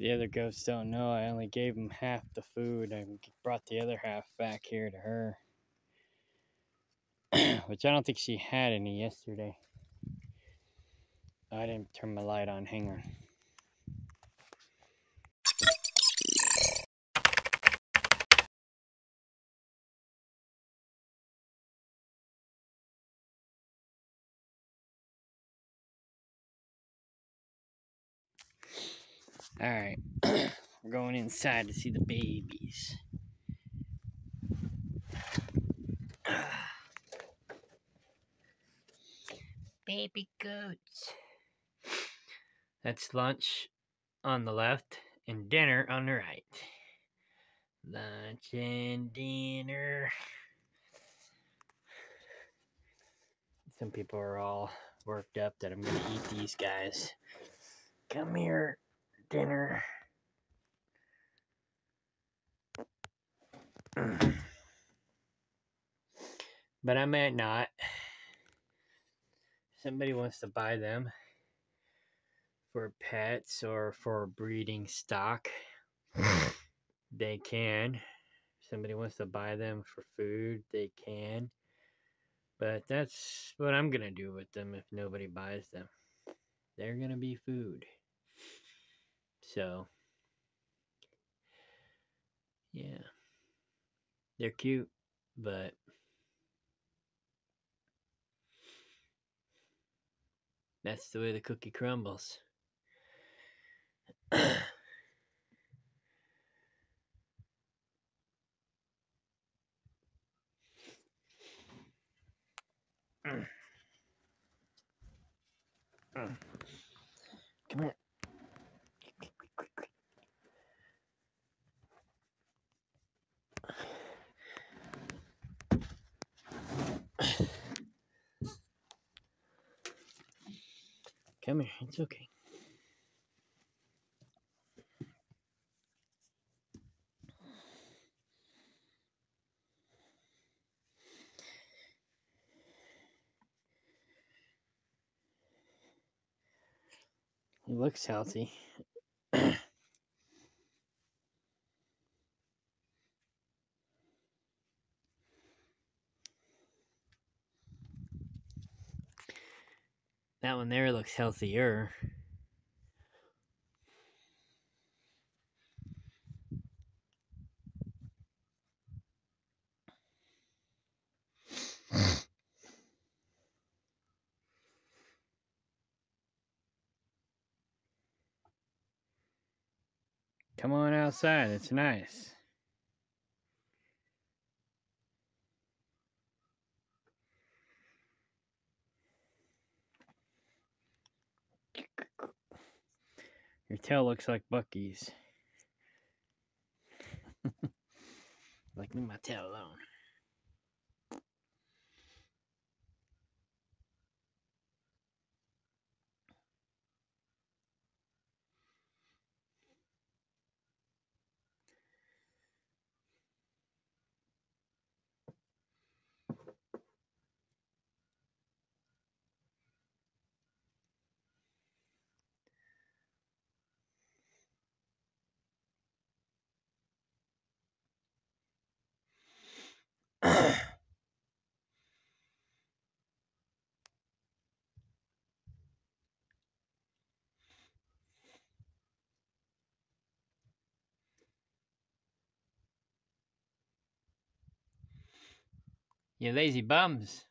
The other ghosts don't know. I only gave them half the food. I brought the other half back here to her. Which I don't think she had any yesterday. I didn't turn my light on. Hang on. Alright, we're going inside to see the babies. Baby goats. That's lunch on the left and dinner on the right. Lunch and dinner. Some people are all worked up that I'm going to eat these guys. Come here, dinner. but I might not. Somebody wants to buy them for pets or for breeding stock. they can. Somebody wants to buy them for food, they can. But that's what I'm going to do with them if nobody buys them. They're going to be food. So, yeah. They're cute, but that's the way the cookie crumbles. Mm. Mm. Come here. Come here, it's okay. He looks healthy. that one there looks healthier. Come on outside, it's nice. Your tail looks like Bucky's. like, leave my tail alone. You lazy bums.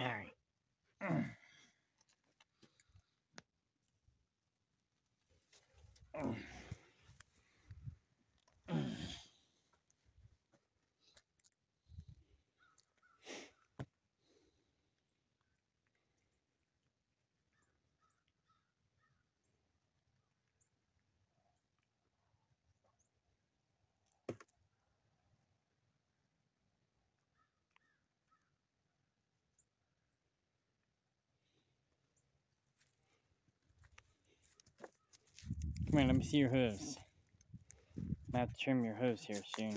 All right. Mm. Come here, let me see your hooves. I have to trim your hooves here soon.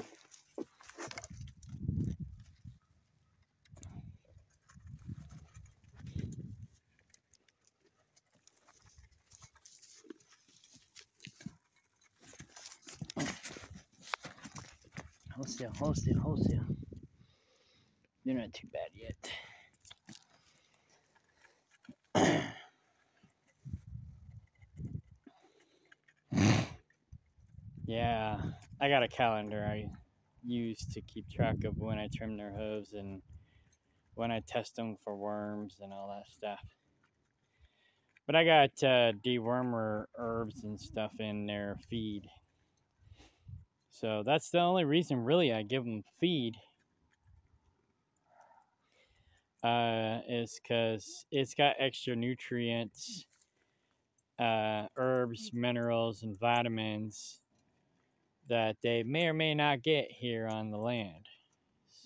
Hold still, hold still, hold still. They're not too bad yet. Yeah, I got a calendar I use to keep track of when I trim their hooves and when I test them for worms and all that stuff. But I got uh, dewormer herbs and stuff in their feed. So that's the only reason really I give them feed uh, is because it's got extra nutrients, uh, herbs, minerals, and vitamins that they may or may not get here on the land.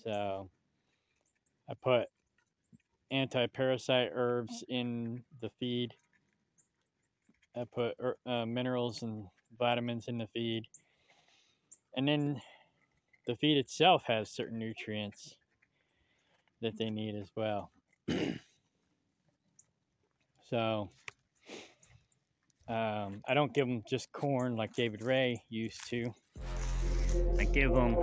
So I put anti-parasite herbs in the feed. I put uh, minerals and vitamins in the feed. And then the feed itself has certain nutrients that they need as well. so um, I don't give them just corn like David Ray used to. I give them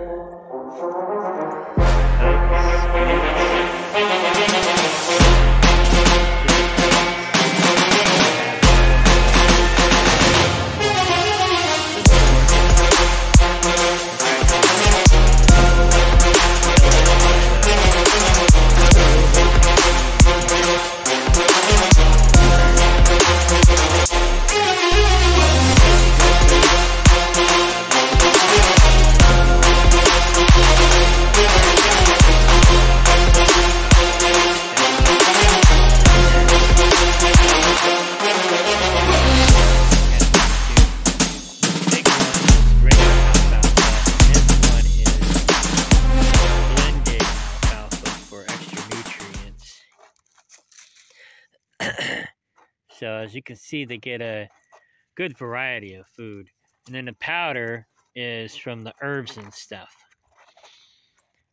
you can see, they get a good variety of food. And then the powder is from the herbs and stuff.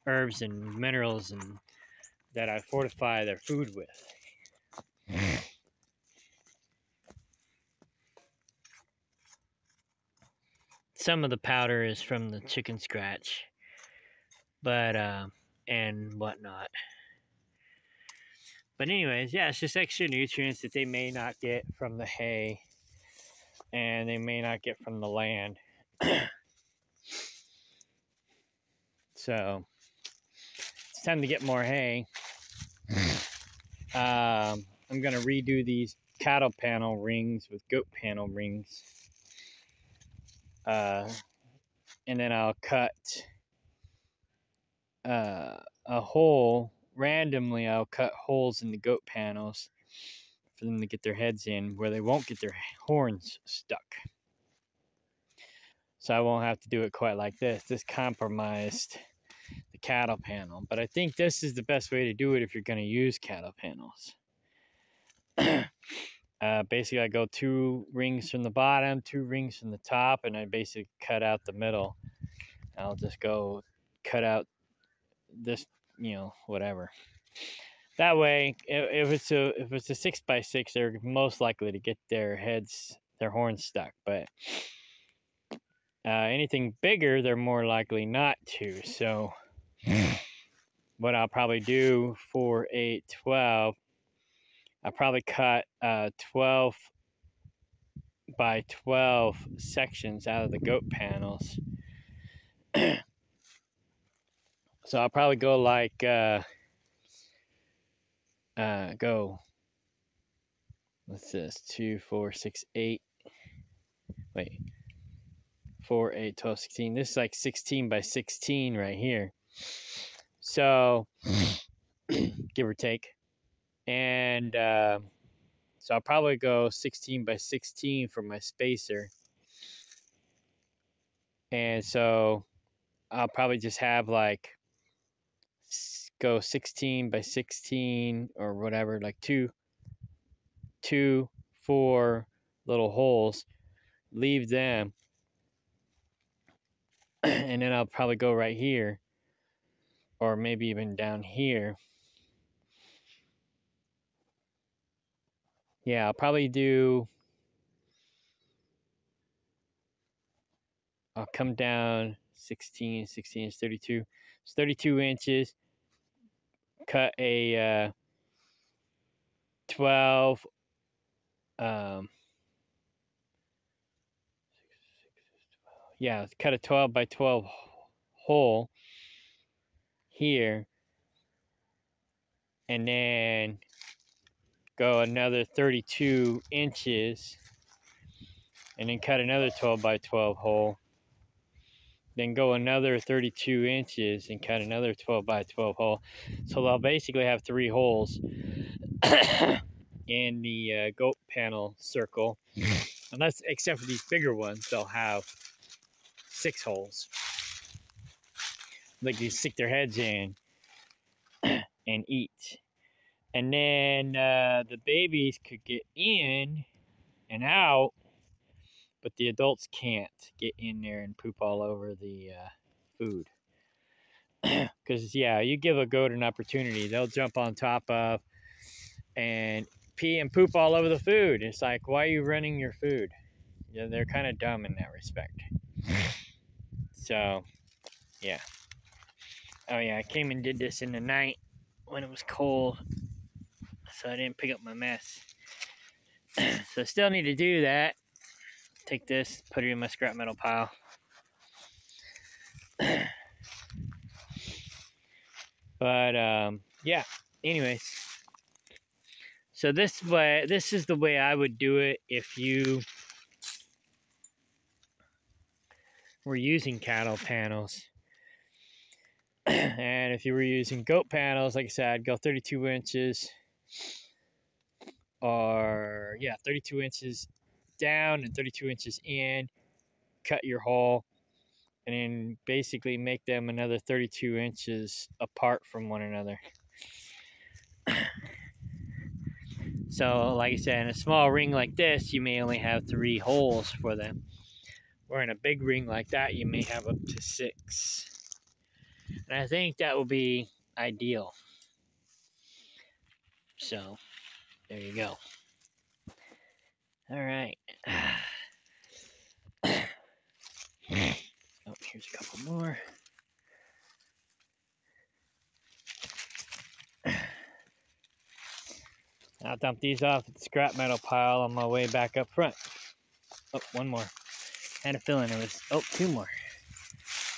Herbs and minerals and that I fortify their food with. Some of the powder is from the chicken scratch, but uh, and whatnot. But anyways, yeah, it's just extra nutrients that they may not get from the hay and they may not get from the land. so it's time to get more hay. Um, I'm going to redo these cattle panel rings with goat panel rings. Uh, and then I'll cut uh, a hole randomly I'll cut holes in the goat panels for them to get their heads in where they won't get their horns stuck. So I won't have to do it quite like this. This compromised the cattle panel. But I think this is the best way to do it if you're going to use cattle panels. uh, basically, I go two rings from the bottom, two rings from the top, and I basically cut out the middle. I'll just go cut out this you know, whatever. That way, if it's a if it's a six by six, they're most likely to get their heads, their horns stuck. But uh, anything bigger, they're more likely not to. So, what I'll probably do for a 12, I'll probably cut uh, 12 by 12 sections out of the goat panels. So I'll probably go like uh, uh, go. What's this? 2, 4, 6, 8. Wait. 4, 8, 12, 16. This is like 16 by 16 right here. So, give or take. And uh, so I'll probably go 16 by 16 for my spacer. And so I'll probably just have like go 16 by 16 or whatever, like two, two, four little holes. Leave them. and then I'll probably go right here or maybe even down here. Yeah, I'll probably do I'll come down 16, 16 is 32. It's 32 inches. Cut a uh, 12, um, yeah, cut a 12 by 12 hole here. And then go another 32 inches and then cut another 12 by 12 hole then go another 32 inches and cut another 12 by 12 hole. So they'll basically have three holes in the uh, goat panel circle. Unless, except for these bigger ones, they'll have six holes. Like they stick their heads in and eat. And then uh, the babies could get in and out but the adults can't get in there and poop all over the uh, food. Because, yeah, you give a goat an opportunity, they'll jump on top of and pee and poop all over the food. It's like, why are you running your food? Yeah, they're kind of dumb in that respect. So, yeah. Oh, yeah, I came and did this in the night when it was cold, so I didn't pick up my mess. so, still need to do that take this, put it in my scrap metal pile. but um, yeah, anyways. So this way, this is the way I would do it if you were using cattle panels. and if you were using goat panels, like I said, I'd go 32 inches or yeah, 32 inches down and 32 inches in, cut your hole, and then basically make them another 32 inches apart from one another. so, like I said, in a small ring like this, you may only have three holes for them. Or in a big ring like that, you may have up to six. And I think that will be ideal. So, there you go. All right. oh, here's a couple more. I'll dump these off at the scrap metal pile on my way back up front. Oh, one more. Had a feeling there was, oh, two more.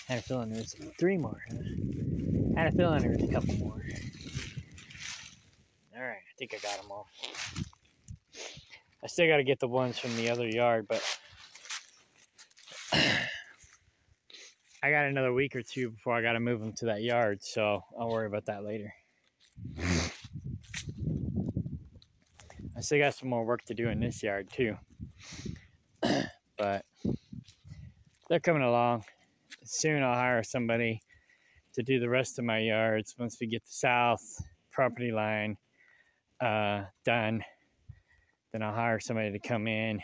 Had a feeling there was three more. Had a feeling there was a couple more. All right, I think I got them all. I still got to get the ones from the other yard, but I got another week or two before I got to move them to that yard, so I'll worry about that later. I still got some more work to do in this yard too, but they're coming along. Soon I'll hire somebody to do the rest of my yards once we get the south property line uh, done then I'll hire somebody to come in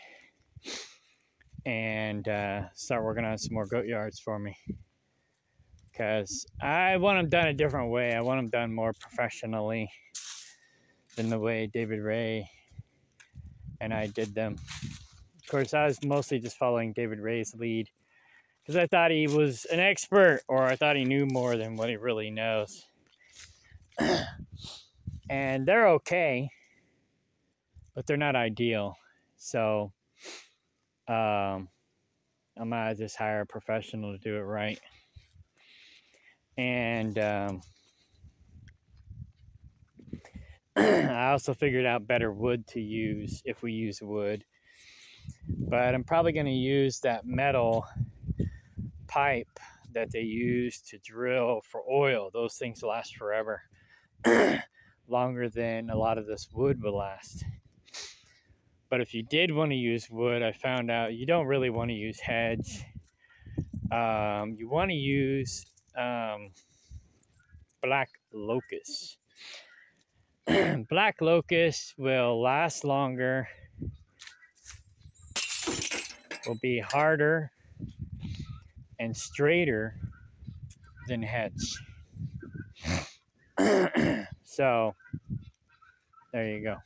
and uh, start working on some more goat yards for me. Because I want them done a different way. I want them done more professionally than the way David Ray and I did them. Of course, I was mostly just following David Ray's lead because I thought he was an expert or I thought he knew more than what he really knows. and they're okay but they're not ideal. So um, I might just hire a professional to do it right. And um, I also figured out better wood to use if we use wood. But I'm probably going to use that metal pipe that they use to drill for oil. Those things last forever, longer than a lot of this wood will last. But if you did want to use wood, I found out you don't really want to use hedge. Um, you want to use um, black locust. black locust will last longer, will be harder and straighter than hedge. so, there you go.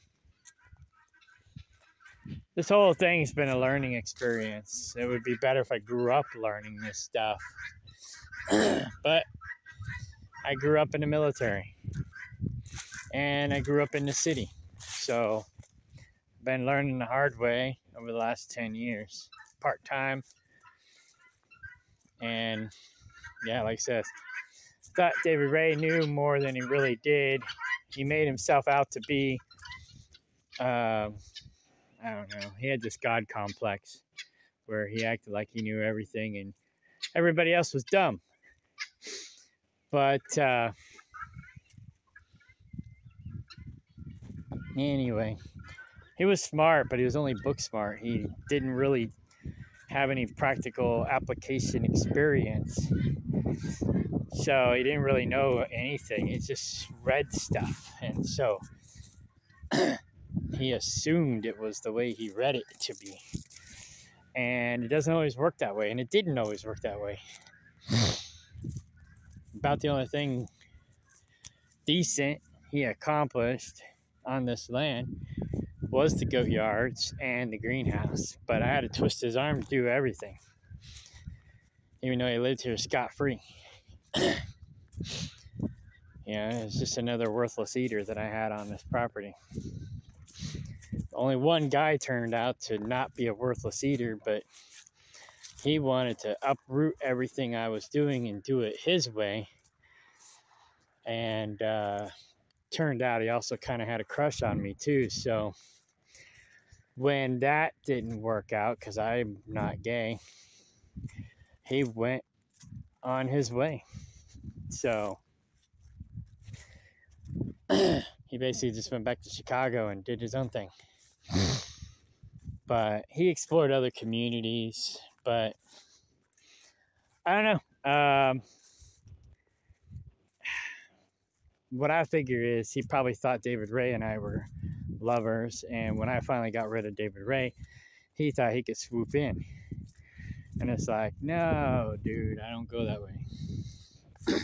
This whole thing's been a learning experience. It would be better if I grew up learning this stuff. but I grew up in the military and I grew up in the city. So, I've been learning the hard way over the last 10 years, part time. And yeah, like I said, thought David Ray knew more than he really did. He made himself out to be, uh, I don't know, he had this God complex where he acted like he knew everything and everybody else was dumb. But uh, anyway, he was smart, but he was only book smart. He didn't really have any practical application experience. So he didn't really know anything. He just read stuff. And so he assumed it was the way he read it to be. And it doesn't always work that way. And it didn't always work that way. About the only thing decent he accomplished on this land was the goat yards and the greenhouse, but I had to twist his arm to do everything, even though he lived here scot free. yeah, it's just another worthless eater that I had on this property. Only one guy turned out to not be a worthless eater, but he wanted to uproot everything I was doing and do it his way. And uh, turned out he also kind of had a crush on me too. So when that didn't work out, because I'm not gay, he went on his way. So he basically just went back to Chicago and did his own thing. but he explored other communities, but I don't know. Um, what I figure is he probably thought David Ray and I were lovers. And when I finally got rid of David Ray, he thought he could swoop in. And it's like, no, dude, I don't go that way.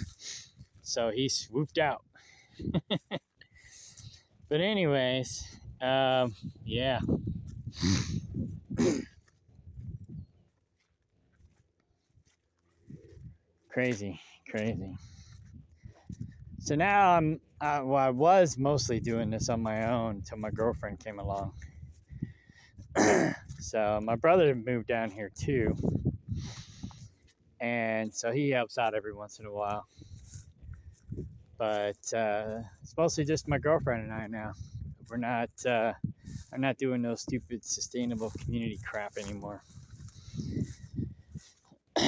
so he swooped out. but, anyways, um, yeah. crazy, crazy. So now I'm, well, I was mostly doing this on my own until my girlfriend came along. so my brother moved down here too. And so he helps out every once in a while. But uh, it's mostly just my girlfriend and I now. We're not, uh, I'm not doing no stupid sustainable community crap anymore.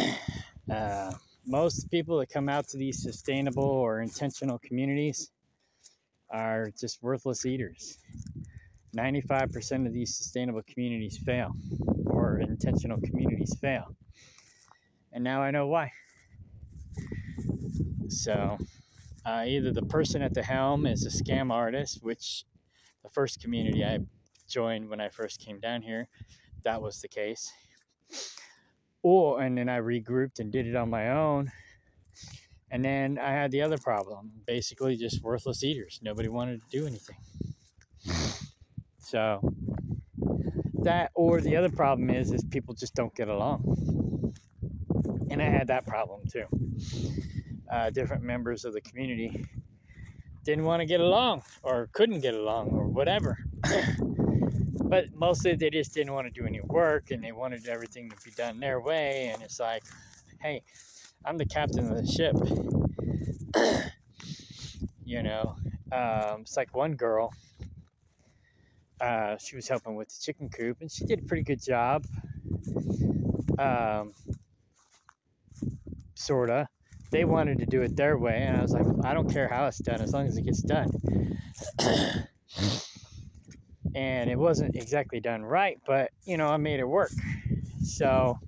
uh, most people that come out to these sustainable or intentional communities are just worthless eaters. 95% of these sustainable communities fail, or intentional communities fail. And now I know why. So, uh, either the person at the helm is a scam artist, which the first community I joined when I first came down here, that was the case or and then I regrouped and did it on my own. And then I had the other problem, basically just worthless eaters. Nobody wanted to do anything. So that or the other problem is is people just don't get along. And I had that problem too. Uh, different members of the community didn't want to get along or couldn't get along or whatever. but mostly they just didn't want to do any work and they wanted everything to be done their way and it's like hey i'm the captain of the ship you know um, it's like one girl. Uh, she was helping with the chicken coop, and she did a pretty good job. Um, sorta. They wanted to do it their way, and I was like, I don't care how it's done as long as it gets done. and it wasn't exactly done right, but you know, I made it work. So,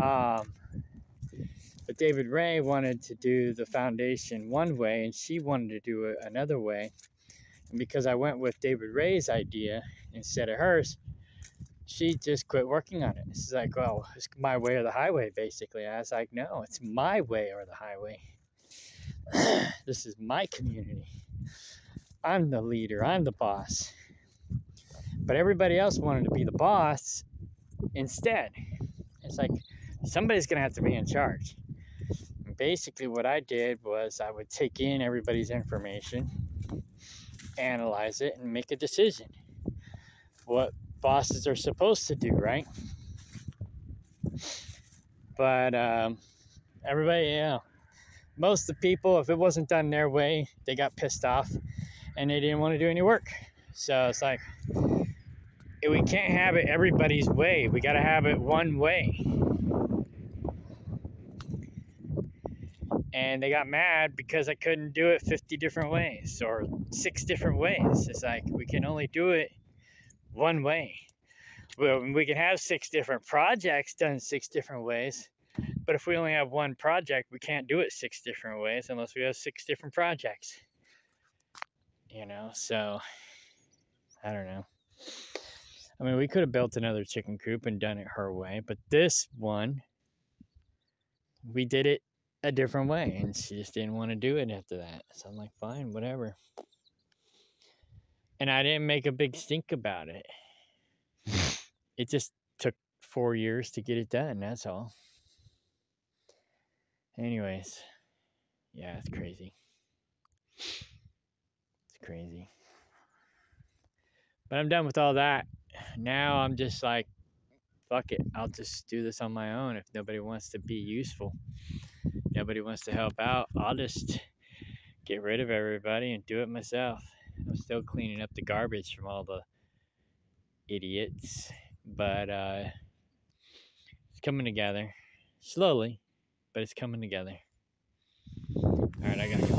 um, but David Ray wanted to do the foundation one way, and she wanted to do it another way. And because I went with David Ray's idea instead of hers, she just quit working on it. She's like, well, it's my way or the highway, basically. I was like, no, it's my way or the highway. this is my community. I'm the leader, I'm the boss. But everybody else wanted to be the boss instead. It's like somebody's going to have to be in charge. And basically, what I did was I would take in everybody's information, analyze it, and make a decision. What bosses are supposed to do, right? But um, everybody, yeah, most of the people, if it wasn't done their way, they got pissed off and they didn't want to do any work. So it's like, we can't have it everybody's way. We got to have it one way. And they got mad because I couldn't do it 50 different ways or six different ways. It's like, we can only do it one way. Well, we can have six different projects done six different ways, but if we only have one project, we can't do it six different ways unless we have six different projects. You know, so I don't know. I mean, we could have built another chicken coop and done it her way, but this one, we did it a different way, and she just didn't want to do it after that. So I'm like, fine, whatever. And I didn't make a big stink about it. it just took four years to get it done. That's all. Anyways, yeah, it's crazy. It's crazy. But I'm done with all that. Now I'm just like, fuck it. I'll just do this on my own. If nobody wants to be useful, nobody wants to help out, I'll just get rid of everybody and do it myself. I'm still cleaning up the garbage from all the idiots, but uh, it's coming together slowly, but it's coming together. All right, I gotta go.